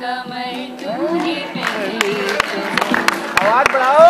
कमर तूने पहली आवाज़ बढ़ाओ।